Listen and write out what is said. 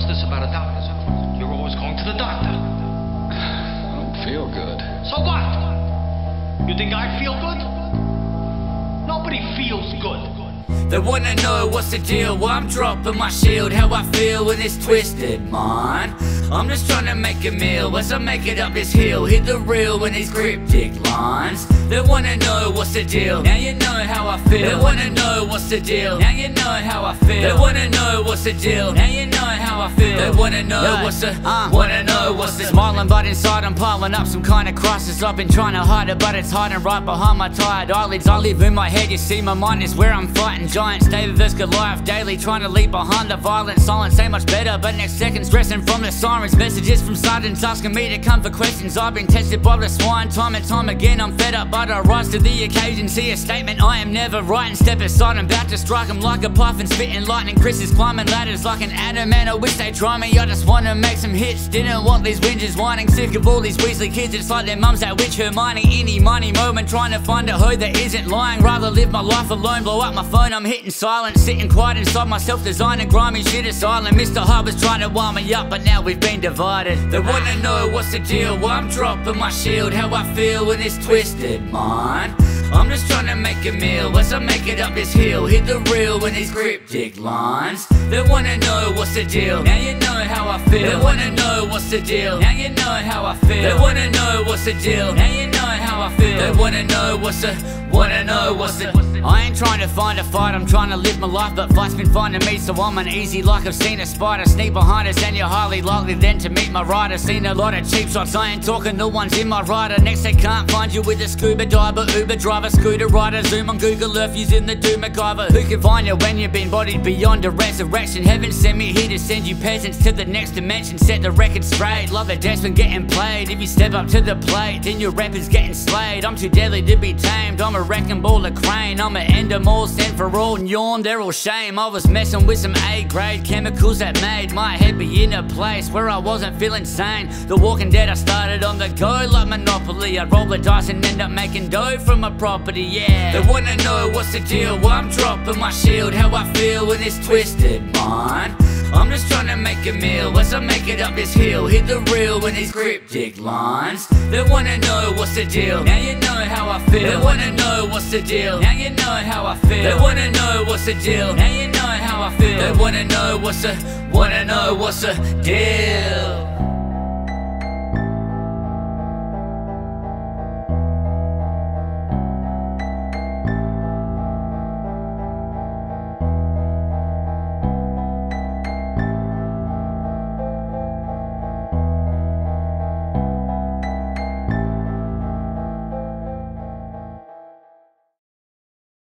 What's this about a doctor's office? You're always going to the doctor. I don't feel good. So what? You think I feel good? Nobody feels good. They wanna know what's the deal. Well, I'm dropping my shield. How I feel when it's twisted, man. I'm just trying to make a meal as I make it up this hill. Hit the real when these cryptic lines. They wanna know what's the deal. Now you know how I feel. They wanna know what's the deal. Now you know how I feel. They wanna know what's the deal. Now you know how I feel. They wanna know what's the. Uh, wanna know what's the. Smiling, but inside I'm piling up some kind of crisis. I've been trying to hide it, but it's hiding right behind my tired eyelids. I live in my head. You see, my mind is where I'm fighting giants. David vs Goliath daily, trying to leave behind the violent silence. Ain't much better, but next second stressing from the sirens. Messages from silence asking me to come for questions. I've been tested by the swine time and time again. I'm fed up, but I rise to the occasion. See a statement, I am never right. And step aside, I'm about to strike him like a puff and spitting lightning. Chris is climbing ladders like an Adam, they try me. I just wanna make some hits. Didn't want these whinges whining. Sick of all these Weasley kids. It's like their mums that witch Hermione. Any money moment, trying to find a hoe that isn't lying. Rather live my life alone, blow up my phone. I'm hitting silent, sitting quiet inside myself, designing grimy shit asylum. Mr. Harbour's trying to wind me up, but now we've been divided. They wanna know what's the deal. Well, I'm dropping my shield. How I feel when it's twisted, mine. I'm just trying to make a meal as I make it up this hill. Hit the real when these cryptic lines. They wanna know what's the deal. Now you know how I feel. They wanna know what's the deal. Now you know how I feel. They wanna know what's the deal. Now you know I feel. They wanna know what's the. Wanna know what's the. I ain't trying to find a fight, I'm trying to live my life, but fight's been finding me, so I'm uneasy like I've seen a spider sneak behind us, and you're highly likely then to meet my rider. Seen a lot of cheap shots, I ain't talking, no one's in my rider. Next, they can't find you with a scuba diver, Uber driver, scooter rider, zoom on Google Earth using the Doom MacGyver. Who can find you when you've been bodied beyond a resurrection? Heaven sent me here to send you peasants to the next dimension, set the record straight. Love the dance when getting played. If you step up to the plate, then your rap is getting slayed. I'm too deadly to be tamed, I'm a wrecking ball of crane. I'm a end them all, sent for all, and yawn, they're all shame. I was messing with some A grade chemicals that made my head be in a place where I wasn't feeling sane. The Walking Dead, I started on the go like Monopoly. I'd roll the dice and end up making dough from my property, yeah. They wanna know what's the deal, well, I'm dropping my shield, how I feel when it's twisted, mine. I'm just trying to make a meal as I make it up this hill. Hit the real when these cryptic lines. They wanna know what's the deal. Now you know how I feel. They wanna know what's the deal. Now you know how I feel. They wanna know what's the deal. Now you know how I feel. They wanna know what's the, wanna know what's the deal.